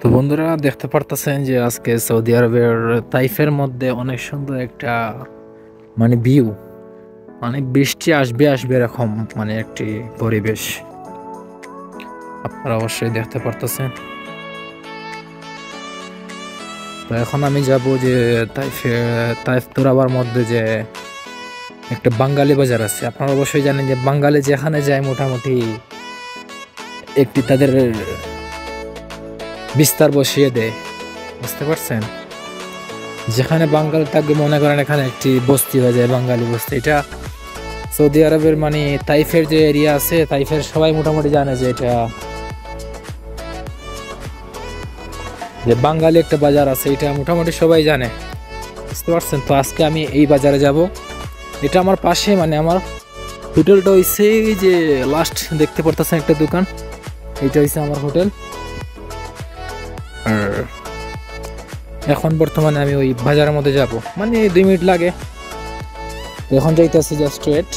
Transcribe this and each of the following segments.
তো বন্ধুরা দেখতে পারতেছেন যে আজকে সৌদি আরবের তাইফের মধ্যে অনেক সুন্দর একটা মানে ভিউ মানে বৃষ্টি আসবে আসবে এরকম মানে একটি পরিবেশ। আপনারা অবশ্যই দেখতে পারতেছেন। তো এখন আমি যাব যে তাইফে, তাইফ তোরাবার মধ্যে যে একটা বাঙালি বাজার আছে। আপনারা অবশ্যই জানেন যে বাঙালি যেখানে যায় মোটামুটি একটি তাদের বিস্তার বসিয়ে দেয় বুঝতে পারছেন? যেখানে বাঙালি থাকবে মনে করেন এখানে একটি বস্তি হয়ে যায়, বাঙালি বস্তি। এটা সৌদি আরবের মানে তাইফের যে এরিয়া আছে, তাইফের সবাই মোটামুটি জানে যে এটা যে বাঙালি একটা বাজার আছে, এটা মোটামুটি সবাই জানে। বুঝতে পারছেন? তো আজকে আমি এই বাজারে যাব। এটা আমার পাশে মানে আমার হোটেলটা এই যে লাস্ট দেখতে পারতেছেন একটা দোকান। এটা হইছে আমার হোটেল। আর এখন বর্তমানে আমি ওই বাজারের মধ্যে যাব। মানে দুই মিনিট লাগে। এখন যাইতেছি জাস্ট স্ট্রেট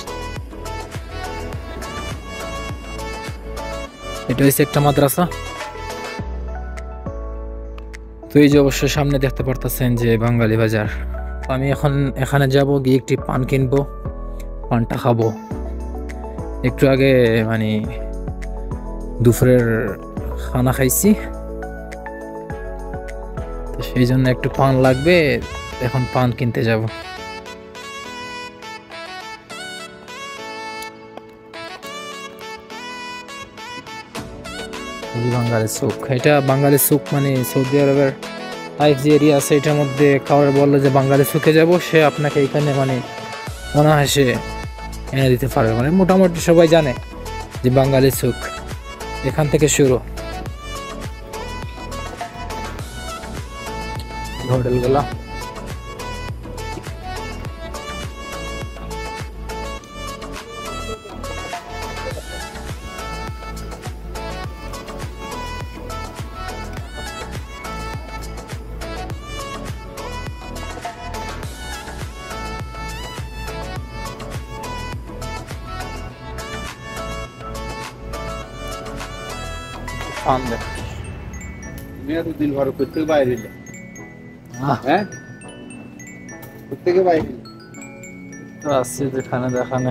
এটা হচ্ছে একটা মাদ্রাসা। তো এই যে অবশ্যই সামনে দেখতে পারতেছেন যে বাঙালি বাজার। তো আমি এখন এখানে যাব, গিয়ে একটি পান কিনবো, পানটা খাব। একটু আগে মানে দুপুরের খানা খাইছি। তো সেই জন্য একটু পান লাগবে, এখন পান কিনতে যাব। বাঙালি সুখ। এটা বাঙালি সুখ মানে সৌদি আরবের টাইপ যে এরিয়া আছে, এটার মধ্যে খাবার বলল যে বাঙালি সুখে যাব, সে আপনাকে এখানে মানে অনায়াসে এনে দিতে পারবে। মানে মোটামুটি সবাই জানে যে বাঙালি সুখ। এখান থেকে শুরু। ಹೋಟೆಲ್ಗೆಲ್ಲ ಅಂದ್ರೆ ಮೇರು ದಿನ ಹೊರಕ್ಕೆ ತಿರುಗಾಯಿರಲಿಲ್ಲ বাইরে এলে হ্যাঁ প্রত্যেকে বাইরে এলে। তো আসছি যেখানে দেখানে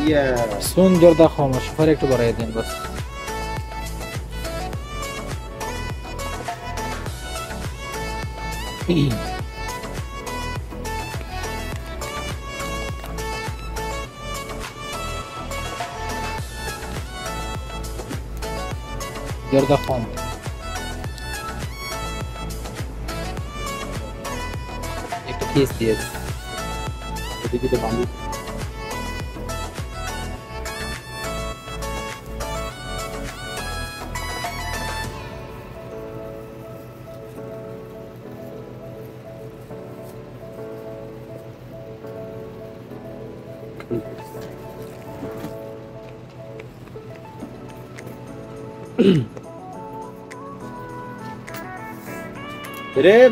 ইয়ে সুন্দর দেখো আমার সুপার একটু বাড়াই দিন বাস জর্দা কম একটু কিস দিয়েছে এদিকে তো বাঙালি রে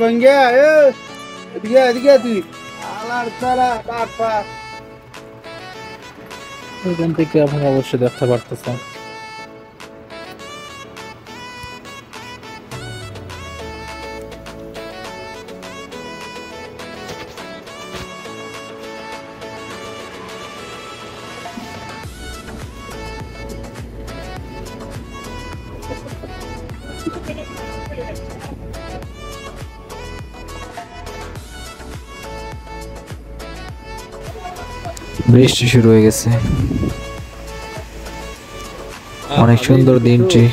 ভঙ্গিয়া এ এদিকে এদিকে তুই আলার তারা কাপা এখান থেকে আপনি অবশ্যই দেখতে পারতেছেন বৃষ্টি শুরু হয়ে গেছে। অনেক সুন্দর দিনটি।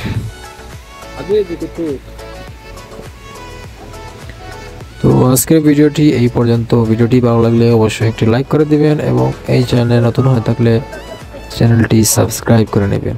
তো আজকের ভিডিওটি এই পর্যন্ত। ভিডিওটি ভালো লাগলে অবশ্যই একটি লাইক করে দিবেন এবং এই চ্যানেলে নতুন হয়ে থাকলে চ্যানেলটি সাবস্ক্রাইব করে নেবেন।